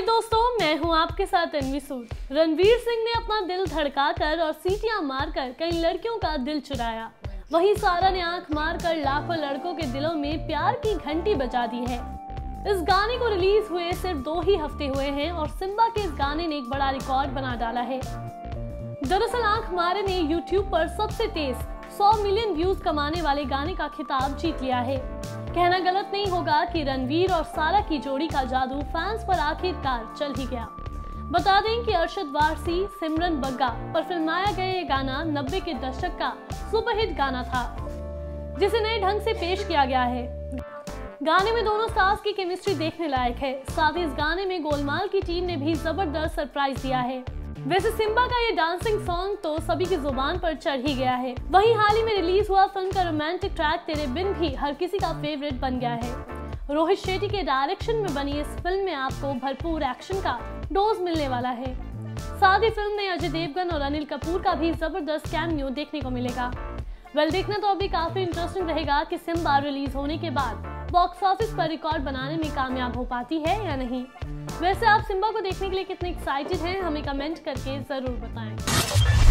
हाय दोस्तों, मैं हूँ आपके साथ अनवी सूद रणवीर सिंह ने अपना दिल धड़काकर और सीटियाँ मारकर कई लड़कियों का दिल चुराया। वहीं सारा ने आँख मारकर लाखों लड़कों के दिलों में प्यार की घंटी बजा दी है। इस गाने को रिलीज़ हुए सिर्फ़ दो ही हफ़्ते हुए हैं और सिम्बा के इस गाने ने एक बड़ा रिकॉर्ड बना डाला है। दरअसल आँख मारे ने यूट्यूब पर सबसे तेज 100 मिलियन व्यूज़ कमाने वाले गाने का खिताब जीत लिया है। कहना गलत नहीं होगा कि रणवीर और सारा की जोड़ी का जादू फैंस पर आखिरकार चल ही गया। बता दें कि अर्शद वारसी, सिमरन बग्गा पर फिल्माया गया ये गाना नब्बे के दशक का सुपरहिट गाना था, जिसे नए ढंग से पेश किया गया है। गाने में दोनों स्टार्स की केमिस्ट्री देखने लायक है। साथ ही इस गाने में गोलमाल की टीम ने भी ज़बरदस्त सरप्राइज़ दिया है। वैसे सिम्बा का ये डांसिंग सॉन्ग तो सभी की ज़ुबान पर चढ़ ही गया है। वहीं हाल ही में रिलीज़ हुआ फ़िल्म का रोमांटिक ट्रैक तेरे बिन भी हर किसी का फेवरेट बन गया है। रोहित शेट्टी के डायरेक्शन में बनी इस फ़िल्म में आपको भरपूर एक्शन का डोज मिलने वाला है। साथ ही फ़िल्म में अजय देवगन और अनिल कपूर का भी ज़बरदस्त कैमियो देखने को मिलेगा। वेल देखना तो अभी काफ़ी इंटरेस्टिंग रहेगा कि सिम्बा रिलीज़ होने के बाद बॉक्स ऑफ़िस पर रिकॉर्ड बनाने में कामयाब हो पाती है या नहीं? वैसे आप सिम्बा को देखने के लिए कितने एक्साइटेड हैं, हमें कमेंट करके ज़रूर बताएँ।